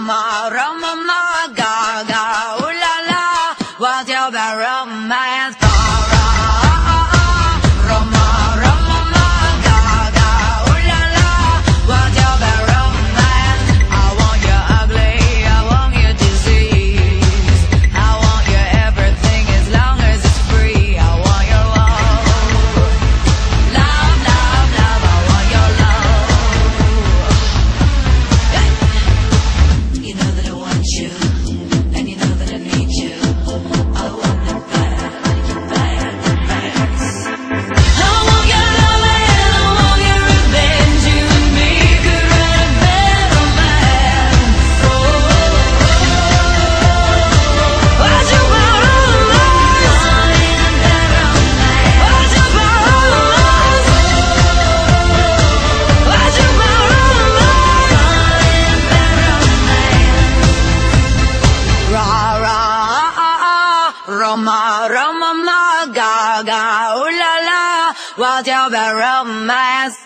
Rama, Rama Maga. you. Roma, Roma, ma, ga, ga, ooh la la, what's your romance?